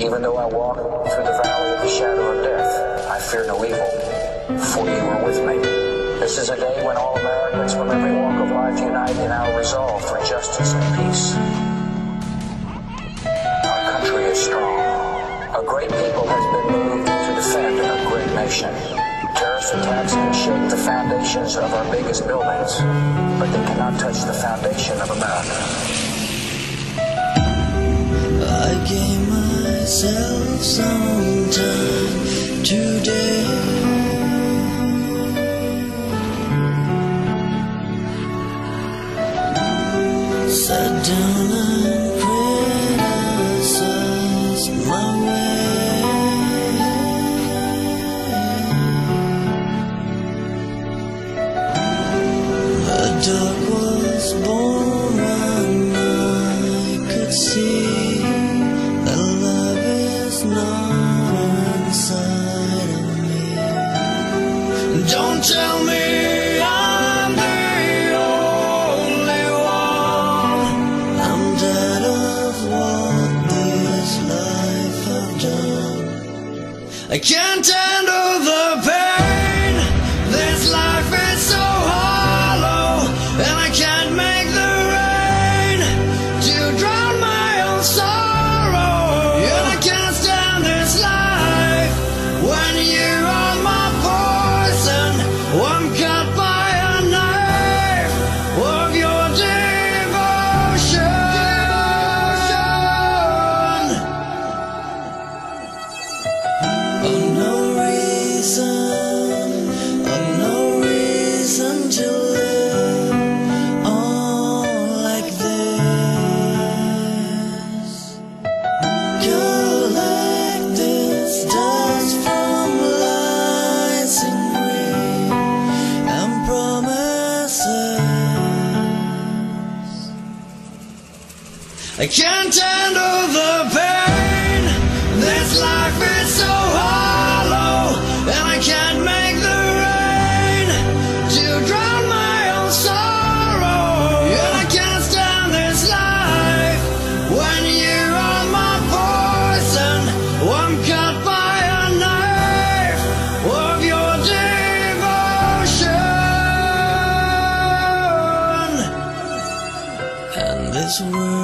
Even though I walk through the valley of the shadow of death, I fear no evil, for you are with me. This is a day when all Americans from every walk of life unite in our resolve for justice and peace. Our country is strong. A great people has been moved to defend a great nation. Terrorist attacks can shake the foundations of our biggest buildings, but they cannot touch the foundation of America. Myself some time today. Sat down and criticized my way. A dog I can't handle the I can't handle the pain. This life is so hollow, and I can't make the rain to drown my own sorrow. And I can't stand this life when you are my poison. I'm cut by a knife of your devotion. And this world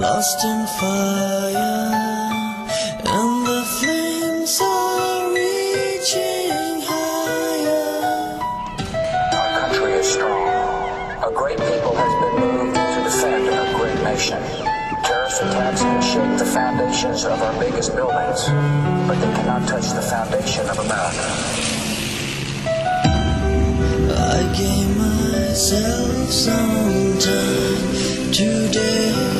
lost in fire, and the flames are reaching higher. Our country is strong. A great people has been moved to defend a great nation. Terrorist attacks can shake the foundations of our biggest buildings, but they cannot touch the foundation of America. I gave myself some time today.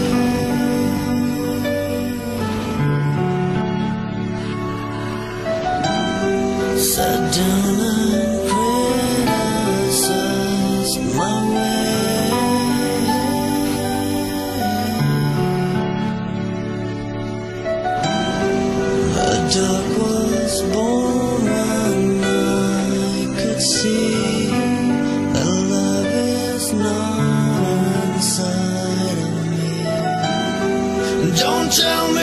Dog was born I could see that love is not inside of me. Don't tell me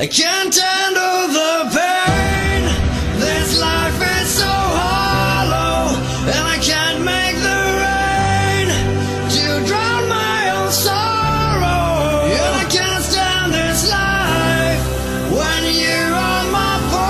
I can't pain.